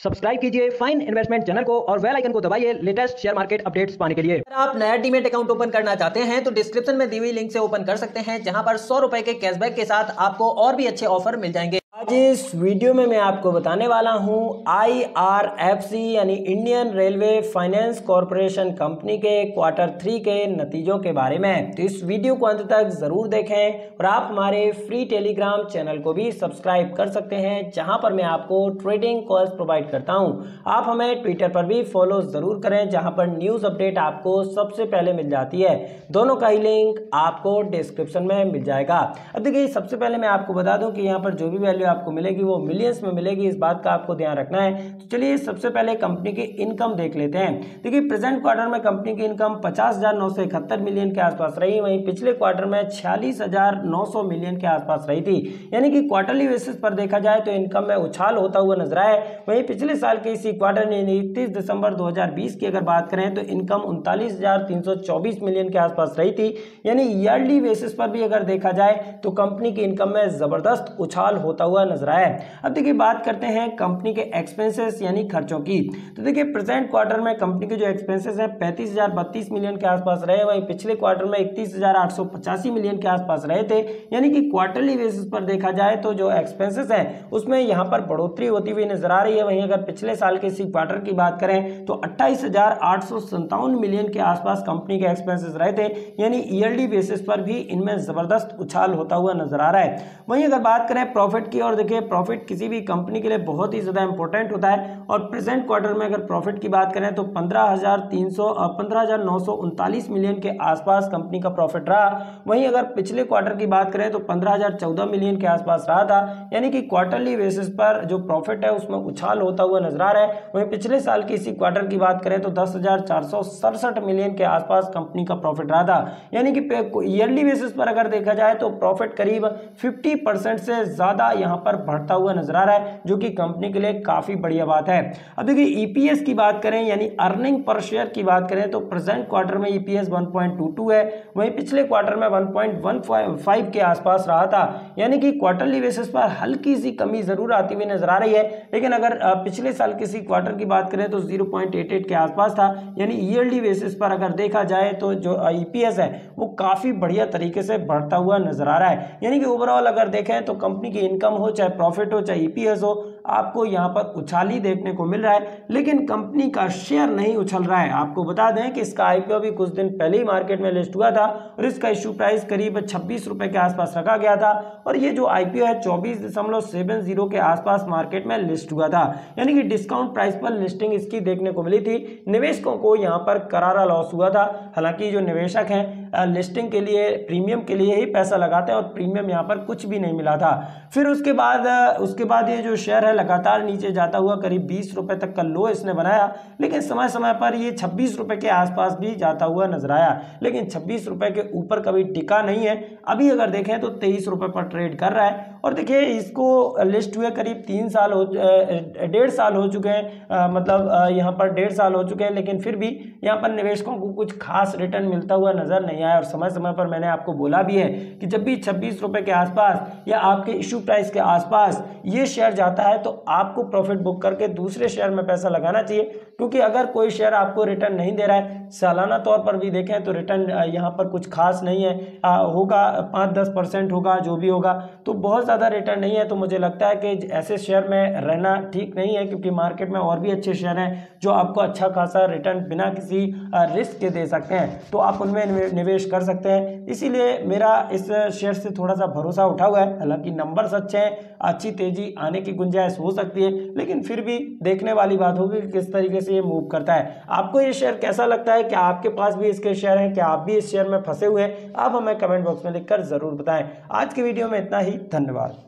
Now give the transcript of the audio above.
Subscribe कीजिए fine investment channel को और वेल आइकन को दबाइए लेटेस्ट शेयर मार्केट अपडेट्स पाने के लिए। अगर आप नया डीमेट अकाउंट ओपन करना चाहते हैं तो डिस्क्रिप्शन में दी हुई लिंक से ओपन कर सकते हैं, जहाँ पर सौ रुपए के कैशबैक के साथ आपको और भी अच्छे ऑफ़र मिल जाएँगे। आज इस वीडियो में मैं आपको बताने वाला हूँ आईआरएफसी यानी Indian railway finance corporation company के क्वार्टर थ्री के नतीजों के बारे में। तो इस वीडियो को अंत तक ज़रूर देखें और आप हमारे फ्री टेलीग्राम चैनल को भी सब्सक्राइब कर सकते हैं, जहाँ पर मैं आपको ट्रेडिंग कॉल्स प्रोवाइड करता हूँ। आप हमें ट्विटर पर भी फॉलो ज़रूर करें, जहाँ पर न्यूज़ अपडेट आपको सबसे पहले मिल जाती है। दोनों का ही लिंक आपको डिस्क्रिप्शन में मिल जाएगा। अब देखिए, सबसे पहले मैं आपको बता दूँ कि यहाँ पर जो भी वैल्यू आपको मिलेगी, वो मिलियंस में मिलेगी, इस बात का आपको ध्यान रखना है। तो चलिए सबसे पहले कंपनी की इनकम देख लेते हैं। देखिए प्रेजेंट क्वार्टर में कंपनी की इनकम पचास मिलियन के आसपास रही। वहीं पिछले क्वार्टर में छियालीस मिलियन के आसपास रही थी। यानी कि क्वार्टरली बेसिस पर देखा जाए तो इनकम में उछाल होता हुआ नज़र आए वहीं पिछले साल के इसी क्वार्टर ने इकतीस दिसंबर 2020 की अगर बात करें तो इनकम उनतालीस मिलियन के आसपास रही थी। यानी ईयरली बेसिस पर भी अगर देखा जाए तो कंपनी की इनकम में ज़बरदस्त उछाल होता हुआ नज़र आया अब देखिए, बात करते हैं कंपनी के एक्सपेंसेस यानी खर्चों की। तो देखिए प्रेजेंट क्वार्टर में कंपनी के जो एक्सपेंसेस हैं, पैंतीस हज़ार बत्तीस मिलियन के आसपास रहे। वहीं पिछले क्वार्टर में इकतीस हज़ार आठ सौ पचासी मिलियन के आसपास रहे थे। यानी कि क्वार्टरली बेसिस पर देखा जाए तो जो एक्सपेंसेस है, उसमें यहाँ पर बढ़ोतरी होती हुई नज़र आ रही है। वहीं अगर पिछले साल के इसी क्वार्टर की बात करें तो अट्ठाईस मिलियन के आसपास कंपनी के एक्सपेंसेस रहे थे। यानी ईयरली बेसिस पर भी इनमें ज़बरदस्त उछाल होता हुआ नज़र आ रहा है। वहीं अगर बात करें प्रॉफिट की और देखिए प्रॉफिट किसी भी कंपनी के लिए बहुत ही ज़्यादा इंपॉर्टेंट होता है। और प्रेजेंट क्वार्टर में अगर प्रॉफिट की बात करें तो पंद्रह हज़ार तीन सौ पंद्रह हज़ार नौ सौ उनतालीस मिलियन के आसपास कंपनी का प्रॉफिट रहा। वहीं अगर पिछले क्वार्टर की बात करें तो पंद्रह हज़ार चौदह मिलियन के आसपास रहा था। यानी कि क्वार्टरली बेसिस पर जो प्रॉफिट है, उसमें उछाल होता हुआ नज़र आ रहा है। वहीं पिछले साल की इसी क्वार्टर की बात करें तो दस मिलियन के आसपास कंपनी का प्रॉफिट रहा था। यानी कि ईयरली बेसिस पर अगर देखा जाए तो प्रॉफिट करीब फिफ्टी से ज़्यादा पर बढ़ता हुआ नज़र आ रहा है, जो कि कंपनी के लिए काफ़ी बढ़िया बात है। अब देखिए ईपीएस की बात करें, यानी अर्निंग पर शेयर की बात करें तो प्रेजेंट क्वार्टर में ईपीएस 1.22 है। वहीं पिछले क्वार्टर में 1.15 के आसपास रहा था। यानी कि क्वार्टरली बेसिस पर हल्की सी कमी ज़रूर आती हुई नज़र आ रही है। लेकिन अगर पिछले साल किसी क्वार्टर की बात करें तो ज़ीरो के आसपास था। यानी ईयरली बेसिस पर अगर देखा जाए तो जो ईपीएस है, वो काफ़ी बढ़िया तरीके से बढ़ता हुआ नज़र आ रहा है। यानी कि ओवरऑल अगर देखें तो कंपनी की इनकम हो चाहे प्रॉफिट हो चाहे ईपीएस हो आपको यहाँ पर उछाली देखने को मिल रहा है, लेकिन कंपनी का शेयर नहीं उछल रहा है। आपको बता दें कि इसका आईपीओ भी कुछ दिन पहले ही मार्केट में लिस्ट हुआ था और इसका इशू प्राइस करीब छब्बीस रुपए के आसपास रखा गया था और ये जो आईपीओ है, चौबीस दशमलव सेवन ज़ीरो के आसपास मार्केट में लिस्ट हुआ था। यानी कि डिस्काउंट प्राइस पर लिस्टिंग इसकी देखने को मिली थी। निवेशकों को यहाँ पर करारा लॉस हुआ था। हालाँकि जो निवेशक हैं लिस्टिंग के लिए प्रीमियम के लिए ही पैसा लगाते हैं और प्रीमियम यहाँ पर कुछ भी नहीं मिला था। फिर उसके बाद उसके बाद ये जो शेयर है लगातार नीचे जाता हुआ करीब बीस रुपए तक का लो इसने बनाया, लेकिन समय समय पर ये छब्बीस रुपए के आसपास भी जाता हुआ नज़र आया। लेकिन छब्बीस रुपए के ऊपर कभी टिका नहीं है। अभी अगर देखें तो तेईस रुपए पर ट्रेड कर रहा है। और देखिए, इसको लिस्ट हुए करीब तीन साल हो डेढ़ साल हो चुके हैं। मतलब यहाँ पर डेढ़ साल हो चुके हैं, लेकिन फिर भी यहाँ पर निवेशकों को कुछ खास रिटर्न मिलता हुआ नज़र नहीं आया। और समय समय पर मैंने आपको बोला भी है कि जब भी छब्बीस रुपए के आसपास या आपके इशू प्राइस के आसपास ये शेयर जाता है तो आपको प्रॉफिट बुक करके दूसरे शेयर में पैसा लगाना चाहिए। क्योंकि अगर कोई शेयर आपको रिटर्न नहीं दे रहा है सालाना तौर पर भी देखें तो रिटर्न यहाँ पर कुछ खास नहीं है। आ, होगा पाँच दस परसेंट होगा जो भी होगा तो बहुत ज़्यादा रिटर्न नहीं है। तो मुझे लगता है कि ऐसे शेयर में रहना ठीक नहीं है क्योंकि मार्केट में और भी अच्छे शेयर हैं जो आपको अच्छा खासा रिटर्न बिना किसी रिस्क के दे सकते हैं। तो आप उनमें निवेश कर सकते हैं। इसीलिए मेरा इस शेयर से थोड़ा सा भरोसा उठा हुआ है। हालाँकि नंबर्स अच्छे हैं अच्छी तेज़ी आने की गुंजाइश हो सकती है, लेकिन फिर भी देखने वाली बात होगी कि किस तरीके से ये मूव करता है। आपको ये शेयर कैसा लगता है? क्या आपके पास भी इसके शेयर हैं? क्या आप भी इस शेयर में फंसे हुए हैं? आप हमें कमेंट बॉक्स में लिखकर ज़रूर बताएँ। आज की वीडियो में इतना ही, धन्यवाद।